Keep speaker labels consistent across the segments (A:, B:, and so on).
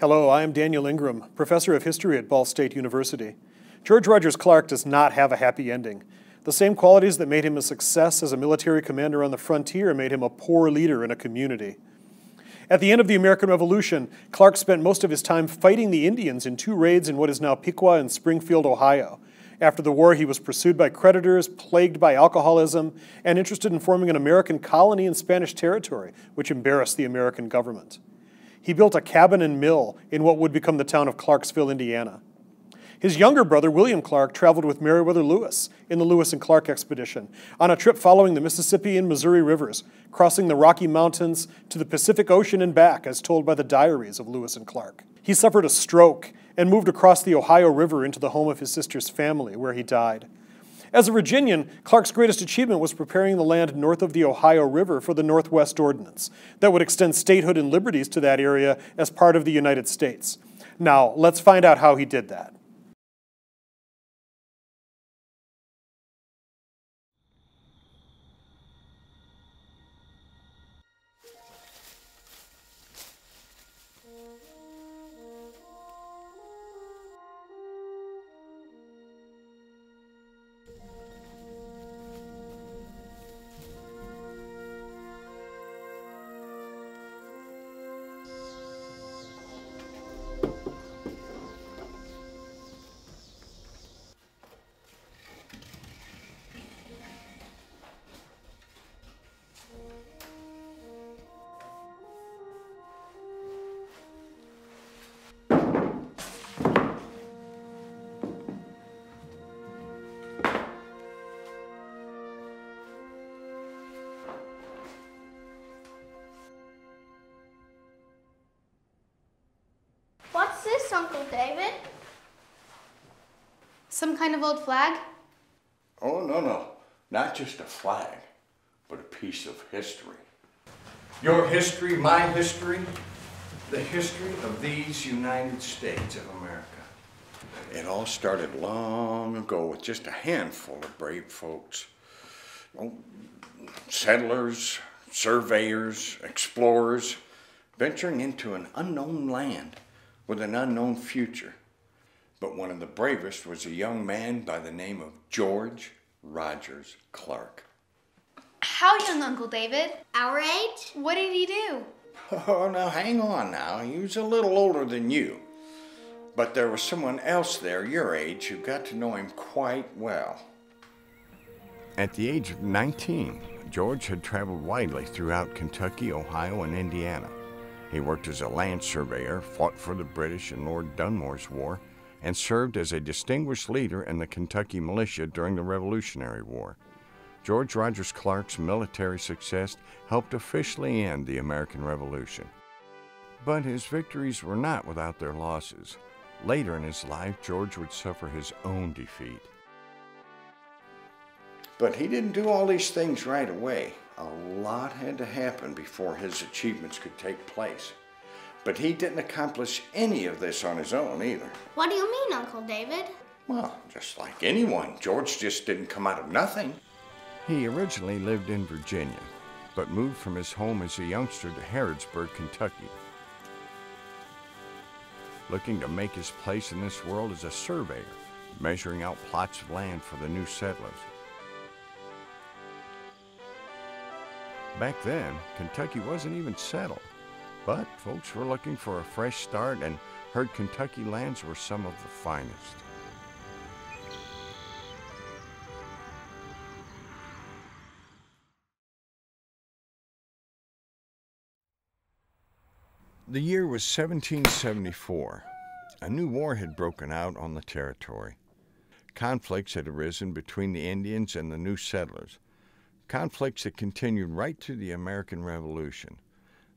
A: Hello, I am Daniel Ingram, professor of history at Ball State University. George Rogers Clark does not have a happy ending. The same qualities that made him a success as a military commander on the frontier made him a poor leader in a community. At the end of the American Revolution, Clark spent most of his time fighting the Indians in two raids in what is now Piqua and Springfield, Ohio. After the war, he was pursued by creditors, plagued by alcoholism, and interested in forming an American colony in Spanish territory, which embarrassed the American government. He built a cabin and mill in what would become the town of Clarksville, Indiana. His younger brother, William Clark, traveled with Meriwether Lewis in the Lewis and Clark expedition on a trip following the Mississippi and Missouri rivers, crossing the Rocky Mountains to the Pacific Ocean and back, as told by the diaries of Lewis and Clark. He suffered a stroke and moved across the Ohio River into the home of his sister's family, where he died. As a Virginian, Clark's greatest achievement was preparing the land north of the Ohio River for the Northwest Ordinance that would extend statehood and liberties to that area as part of the United States. Now, let's find out how he did that.
B: David?
C: Some kind of old flag?
D: Oh, no, no. Not just a flag, but a piece of history. Your history, my history, the history of these United States of America. It all started long ago with just a handful of brave folks. Oh, settlers, surveyors, explorers, venturing into an unknown land with an unknown future. But one of the bravest was a young man by the name of George Rogers Clark.
C: How young, Uncle David?
B: Our age?
C: What did he do?
D: Oh, now hang on now. He was a little older than you. But there was someone else there your age who got to know him quite well. At the age of 19, George had traveled widely throughout Kentucky, Ohio, and Indiana. He worked as a land surveyor, fought for the British in Lord Dunmore's War, and served as a distinguished leader in the Kentucky militia during the Revolutionary War. George Rogers Clark's military success helped officially end the American Revolution. But his victories were not without their losses. Later in his life, George would suffer his own defeat. But he didn't do all these things right away. A lot had to happen before his achievements could take place. But he didn't accomplish any of this on his own either.
B: What do you mean, Uncle David?
D: Well, just like anyone, George just didn't come out of nothing. He originally lived in Virginia, but moved from his home as a youngster to Harrodsburg, Kentucky. Looking to make his place in this world as a surveyor, measuring out plots of land for the new settlers. Back then, Kentucky wasn't even settled, but folks were looking for a fresh start and heard Kentucky lands were some of the finest. The year was 1774. A new war had broken out on the territory. Conflicts had arisen between the Indians and the new settlers conflicts that continued right through the American Revolution.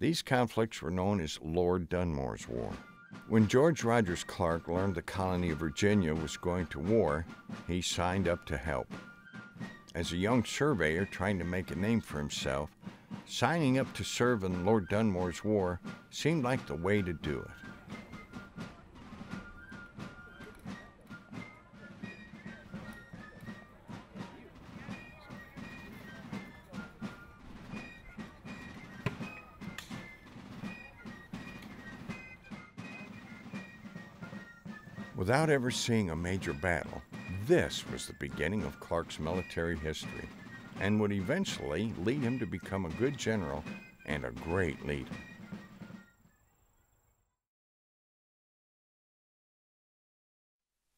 D: These conflicts were known as Lord Dunmore's War. When George Rogers Clark learned the colony of Virginia was going to war, he signed up to help. As a young surveyor trying to make a name for himself, signing up to serve in Lord Dunmore's war seemed like the way to do it. Without ever seeing a major battle, this was the beginning of Clark's military history and would eventually lead him to become a good general and a great leader.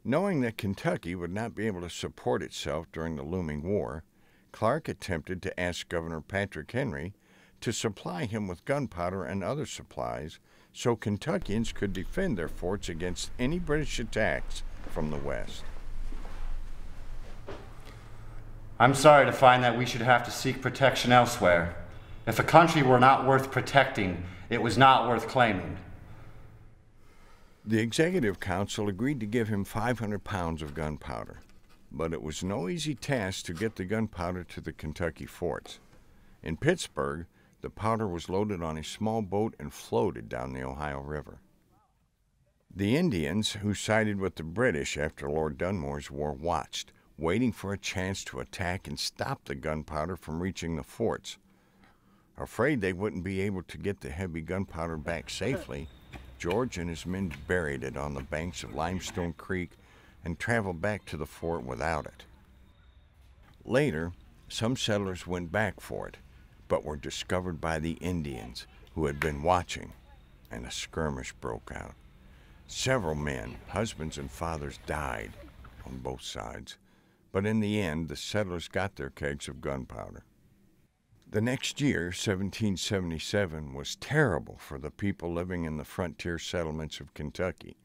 D: Knowing that Kentucky would not be able to support itself during the looming war, Clark attempted to ask Governor Patrick Henry to supply him with gunpowder and other supplies so Kentuckians could defend their forts against any British attacks from the west.
E: I'm sorry to find that we should have to seek protection elsewhere. If a country were not worth protecting, it was not worth claiming.
D: The Executive Council agreed to give him 500 pounds of gunpowder, but it was no easy task to get the gunpowder to the Kentucky forts. In Pittsburgh, the powder was loaded on a small boat and floated down the Ohio River. The Indians, who sided with the British after Lord Dunmore's war, watched, waiting for a chance to attack and stop the gunpowder from reaching the forts. Afraid they wouldn't be able to get the heavy gunpowder back safely, George and his men buried it on the banks of Limestone Creek and traveled back to the fort without it. Later, some settlers went back for it, but were discovered by the Indians who had been watching, and a skirmish broke out. Several men, husbands and fathers, died on both sides, but in the end, the settlers got their kegs of gunpowder. The next year, 1777, was terrible for the people living in the frontier settlements of Kentucky.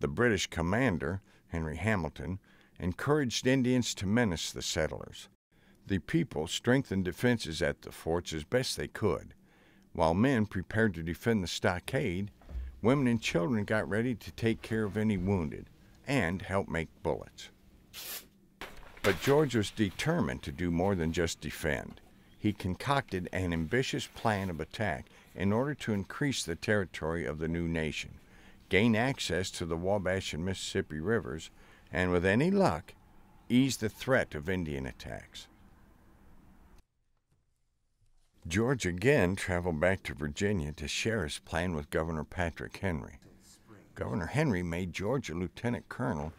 D: The British commander, Henry Hamilton, encouraged Indians to menace the settlers. The people strengthened defenses at the forts as best they could. While men prepared to defend the stockade, women and children got ready to take care of any wounded and help make bullets. But George was determined to do more than just defend. He concocted an ambitious plan of attack in order to increase the territory of the new nation, gain access to the Wabash and Mississippi rivers, and with any luck, ease the threat of Indian attacks. George again traveled back to Virginia to share his plan with Governor Patrick Henry. Governor Henry made George a lieutenant colonel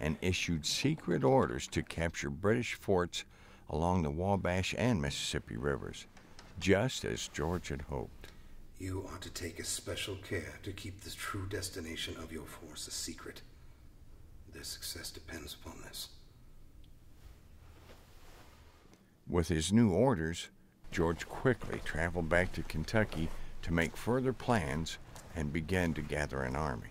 D: and issued secret orders to capture British forts along the Wabash and Mississippi rivers, just as George had hoped.
F: You ought to take especial care to keep the true destination of your force a secret. Their success depends upon this.
D: With his new orders, George quickly traveled back to Kentucky to make further plans and began to gather an army.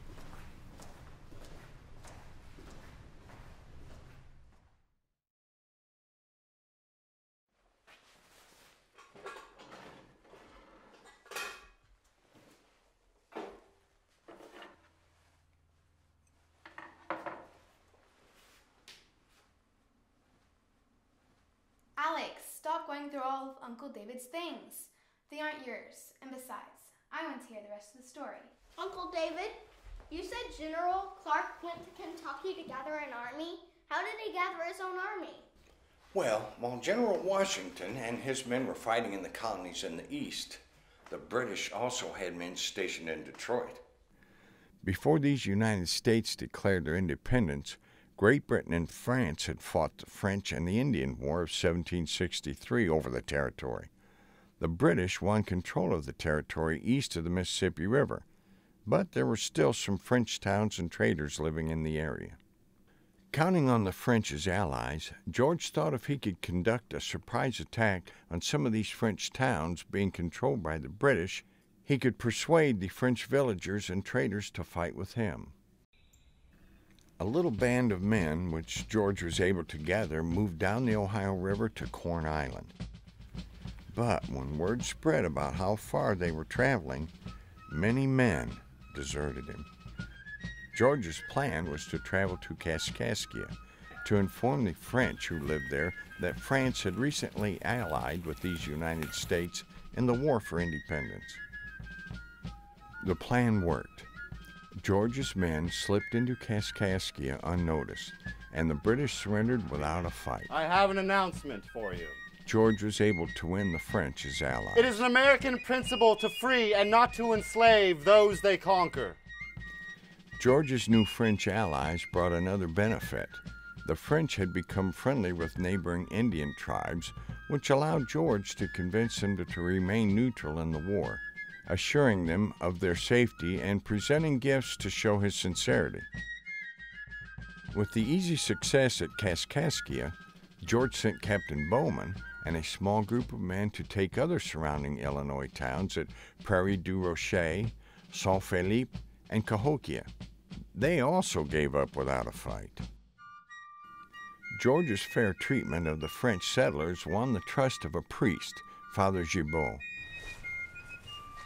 C: Alex, stop going through all of Uncle David's things. They aren't yours. And besides, I want to hear the rest of the story.
B: Uncle David, you said General Clark went to Kentucky to gather an army. How did he gather his own army?
D: Well, while General Washington and his men were fighting in the colonies in the east, the British also had men stationed in Detroit. Before these United States declared their independence, Great Britain and France had fought the French and the Indian War of 1763 over the territory. The British won control of the territory east of the Mississippi River, but there were still some French towns and traders living in the area. Counting on the French as allies, George thought if he could conduct a surprise attack on some of these French towns being controlled by the British, he could persuade the French villagers and traders to fight with him. A little band of men, which George was able to gather, moved down the Ohio River to Corn Island. But when word spread about how far they were traveling, many men deserted him. George's plan was to travel to Kaskaskia to inform the French who lived there that France had recently allied with these United States in the war for independence. The plan worked. George's men slipped into Kaskaskia unnoticed, and the British surrendered without a fight.
E: I have an announcement for you.
D: George was able to win the French as allies.
E: It is an American principle to free and not to enslave those they conquer.
D: George's new French allies brought another benefit. The French had become friendly with neighboring Indian tribes, which allowed George to convince them to, to remain neutral in the war, assuring them of their safety and presenting gifts to show his sincerity. With the easy success at Kaskaskia, George sent Captain Bowman and a small group of men to take other surrounding Illinois towns at Prairie du Rocher, Saint Philippe, and Cahokia. They also gave up without a fight. George's fair treatment of the French settlers won the trust of a priest, Father Gibault.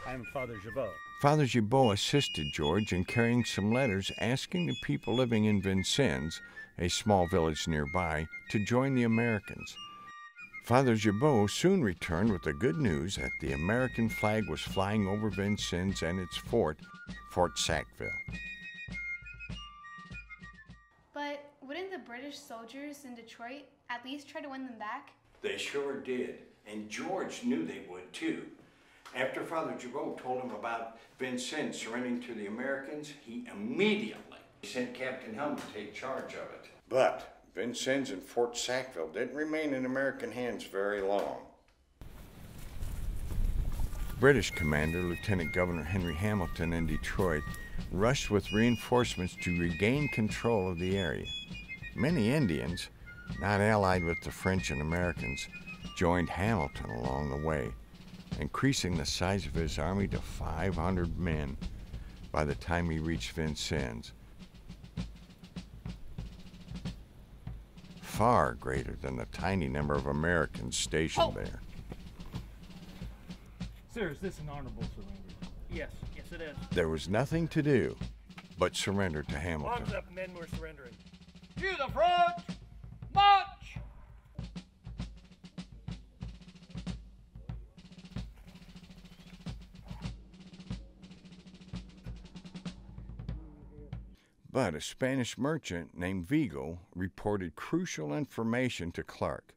G: I am Father Gibault.
D: Father Gibault assisted George in carrying some letters asking the people living in Vincennes, a small village nearby, to join the Americans. Father Gibault soon returned with the good news that the American flag was flying over Vincennes and its fort, Fort Sackville.
C: But wouldn't the British soldiers in Detroit at least try to win them back?
D: They sure did, and George knew they would too. After Father Gibault told him about Vincennes surrendering to the Americans, he immediately sent Captain Helm to take charge of it. But Vincennes and Fort Sackville didn't remain in American hands very long. British commander Lieutenant Governor Henry Hamilton in Detroit rushed with reinforcements to regain control of the area. Many Indians, not allied with the French and Americans, joined Hamilton along the way, increasing the size of his army to 500 men by the time he reached Vincennes. Far greater than the tiny number of Americans stationed oh. there.
G: Sir, is this an honorable surrender?
H: Yes, yes it is.
D: There was nothing to do but surrender to Hamilton.
H: Arms up, men, we're surrendering.
I: To the front!
D: But a Spanish merchant named Vigo reported crucial information to Clark.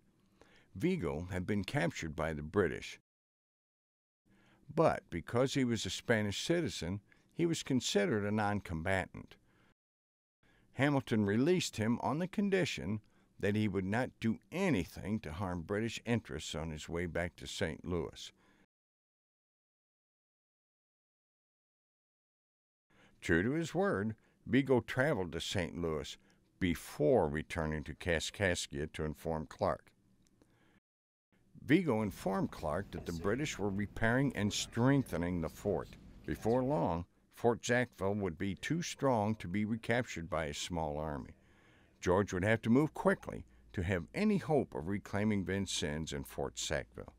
D: Vigo had been captured by the British. But because he was a Spanish citizen, he was considered a non combatant. Hamilton released him on the condition that he would not do anything to harm British interests on his way back to St. Louis. True to his word, Vigo traveled to St. Louis before returning to Kaskaskia to inform Clark. Vigo informed Clark that the British were repairing and strengthening the fort. Before long, Fort Sackville would be too strong to be recaptured by a small army. George would have to move quickly to have any hope of reclaiming Vincennes and Fort Sackville.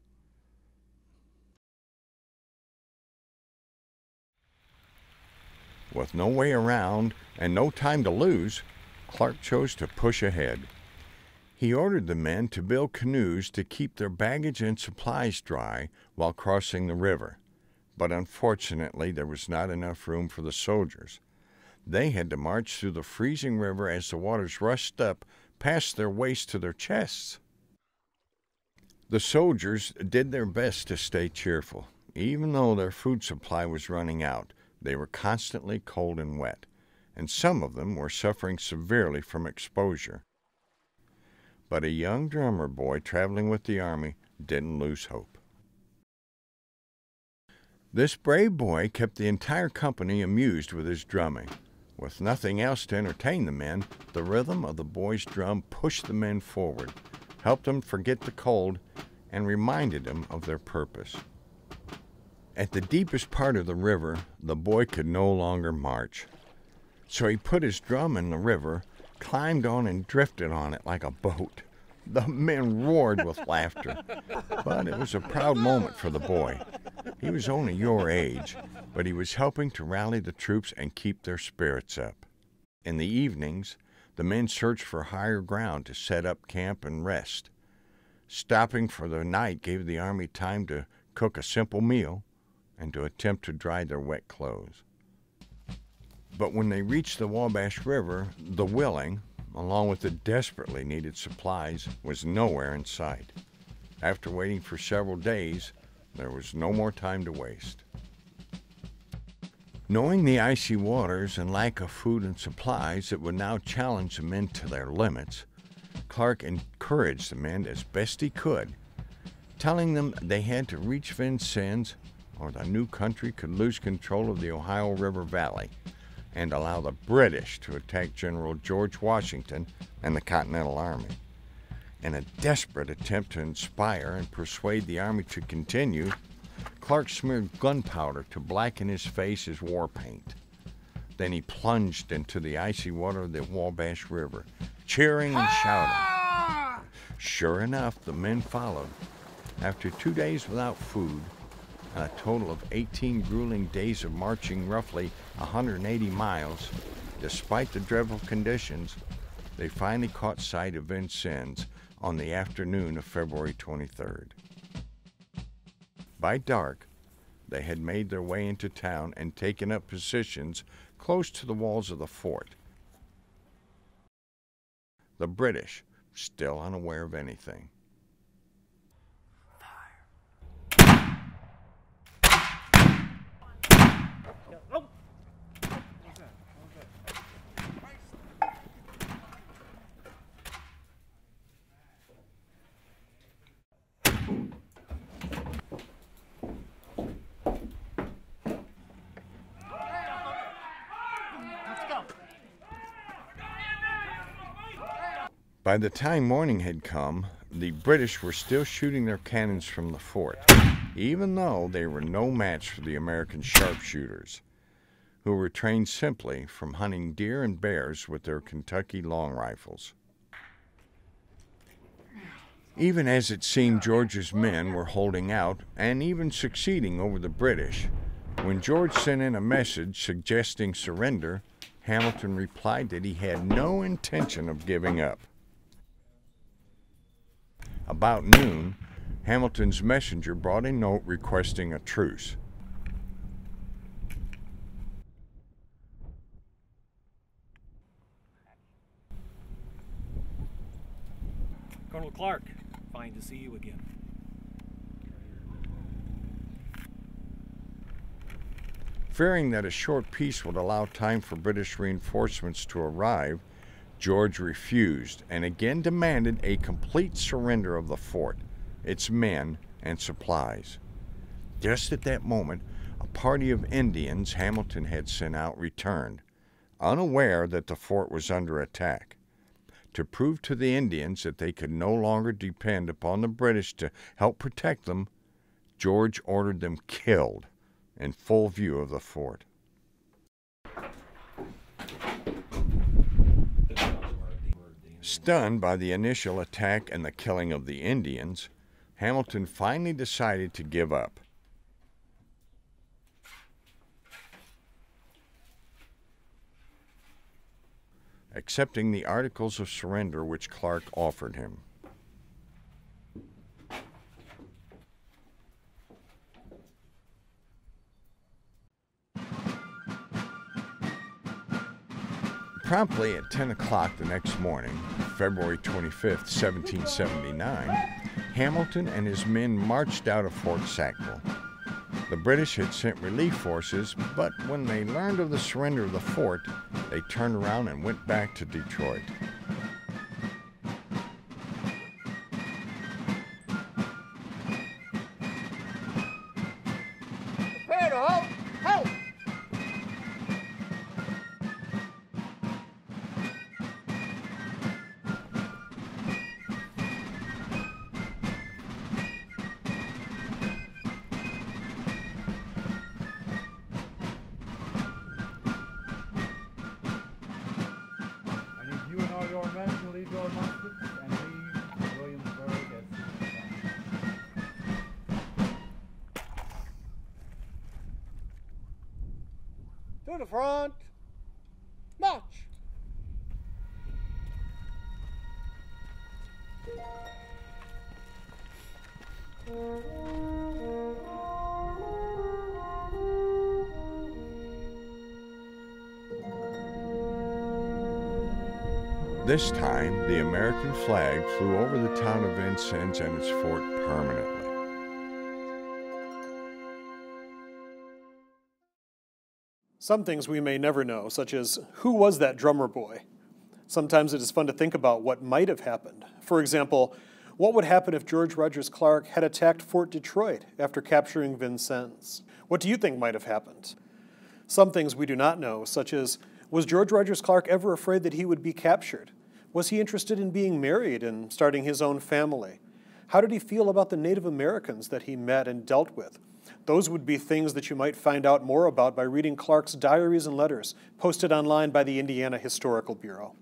D: With no way around and no time to lose, Clark chose to push ahead. He ordered the men to build canoes to keep their baggage and supplies dry while crossing the river. But unfortunately, there was not enough room for the soldiers. They had to march through the freezing river as the waters rushed up past their waists to their chests. The soldiers did their best to stay cheerful. Even though their food supply was running out, they were constantly cold and wet, and some of them were suffering severely from exposure. But a young drummer boy traveling with the army didn't lose hope. This brave boy kept the entire company amused with his drumming. With nothing else to entertain the men, the rhythm of the boy's drum pushed the men forward, helped them forget the cold, and reminded them of their purpose. At the deepest part of the river, the boy could no longer march. So he put his drum in the river, climbed on, and drifted on it like a boat. The men roared with laughter, but it was a proud moment for the boy. He was only your age, but he was helping to rally the troops and keep their spirits up. In the evenings, the men searched for higher ground to set up camp and rest. Stopping for the night gave the army time to cook a simple meal and to attempt to dry their wet clothes. But when they reached the Wabash River, the Willing, along with the desperately needed supplies, was nowhere in sight. After waiting for several days, there was no more time to waste. Knowing the icy waters and lack of food and supplies that would now challenge the men to their limits, Clark encouraged the men as best he could, telling them they had to reach Vincennes or the new country could lose control of the Ohio River Valley and allow the British to attack General George Washington and the Continental Army. In a desperate attempt to inspire and persuade the army to continue, Clark smeared gunpowder to blacken his face as war paint. Then he plunged into the icy water of the Wabash River, cheering and shouting. Sure enough, the men followed. After two days without food, a total of 18 grueling days of marching roughly 180 miles, despite the dreadful conditions, they finally caught sight of Vincennes on the afternoon of February 23rd. By dark, they had made their way into town and taken up positions close to the walls of the fort. The British, still unaware of anything, By the time morning had come, the British were still shooting their cannons from the fort, even though they were no match for the American sharpshooters, who were trained simply from hunting deer and bears with their Kentucky long rifles. Even as it seemed George's men were holding out and even succeeding over the British, when George sent in a message suggesting surrender, Hamilton replied that he had no intention of giving up. About noon, Hamilton's messenger brought a note requesting a truce.
H: Colonel Clark, fine to see you again.
D: Fearing that a short peace would allow time for British reinforcements to arrive, George refused and again demanded a complete surrender of the fort, its men, and supplies. Just at that moment, a party of Indians Hamilton had sent out returned, unaware that the fort was under attack. To prove to the Indians that they could no longer depend upon the British to help protect them, George ordered them killed in full view of the fort. Stunned by the initial attack and the killing of the Indians, Hamilton finally decided to give up. Accepting the articles of surrender which Clark offered him. Promptly at 10 o'clock the next morning, February 25, 1779, Hamilton and his men marched out of Fort Sackville. The British had sent relief forces, but when they learned of the surrender of the fort, they turned around and went back to Detroit.
I: To the front. March.
D: This time, the American flag flew over the town of Vincennes and its fort permanently.
A: Some things we may never know, such as who was that drummer boy? Sometimes it is fun to think about what might have happened. For example, what would happen if George Rogers Clark had attacked Fort Detroit after capturing Vincennes? What do you think might have happened? Some things we do not know, such as was George Rogers Clark ever afraid that he would be captured? Was he interested in being married and starting his own family? How did he feel about the Native Americans that he met and dealt with? Those would be things that you might find out more about by reading Clark's diaries and letters posted online by the Indiana Historical Bureau.